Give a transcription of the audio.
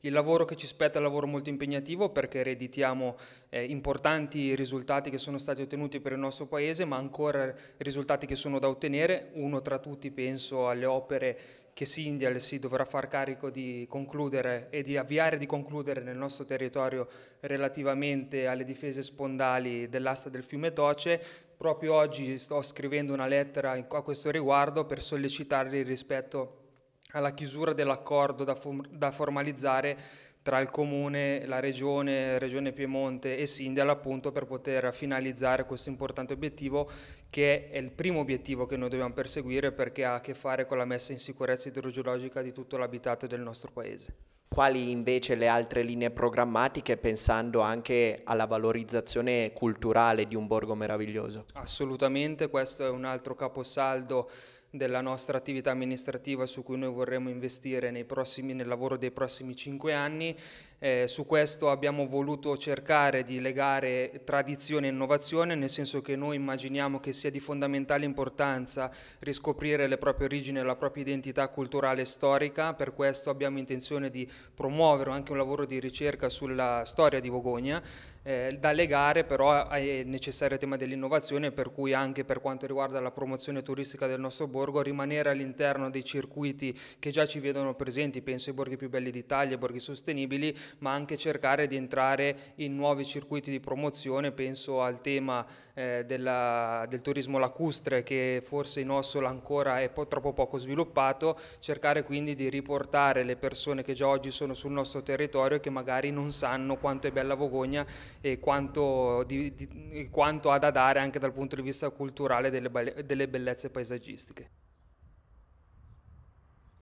Il lavoro che ci spetta è un lavoro molto impegnativo perché ereditiamo eh, importanti risultati che sono stati ottenuti per il nostro Paese, ma ancora risultati che sono da ottenere. Uno tra tutti penso alle opere che Sindial si dovrà far carico di concludere e di avviare di concludere nel nostro territorio relativamente alle difese spondali dell'asta del fiume Toce. Proprio oggi sto scrivendo una lettera a questo riguardo per sollecitarli rispetto alla chiusura dell'accordo da, da formalizzare tra il Comune, la Regione, Regione Piemonte e Sindial appunto per poter finalizzare questo importante obiettivo che è il primo obiettivo che noi dobbiamo perseguire perché ha a che fare con la messa in sicurezza idrogeologica di tutto l'abitato del nostro Paese. Quali invece le altre linee programmatiche pensando anche alla valorizzazione culturale di un borgo meraviglioso? Assolutamente, questo è un altro caposaldo della nostra attività amministrativa su cui noi vorremmo investire prossimi, nel lavoro dei prossimi cinque anni. Eh, su questo abbiamo voluto cercare di legare tradizione e innovazione, nel senso che noi immaginiamo che sia di fondamentale importanza riscoprire le proprie origini e la propria identità culturale e storica, per questo abbiamo intenzione di promuovere anche un lavoro di ricerca sulla storia di Vogogna, eh, da legare però è necessario il tema dell'innovazione, per cui anche per quanto riguarda la promozione turistica del nostro borgo, rimanere all'interno dei circuiti che già ci vedono presenti, penso ai borghi più belli d'Italia, ai borghi sostenibili, ma anche cercare di entrare in nuovi circuiti di promozione, penso al tema eh, della, del turismo lacustre che forse in Ossola ancora è po troppo poco sviluppato, cercare quindi di riportare le persone che già oggi sono sul nostro territorio e che magari non sanno quanto è bella Vogogna e quanto, di, di, quanto ha da dare anche dal punto di vista culturale delle, delle bellezze paesaggistiche.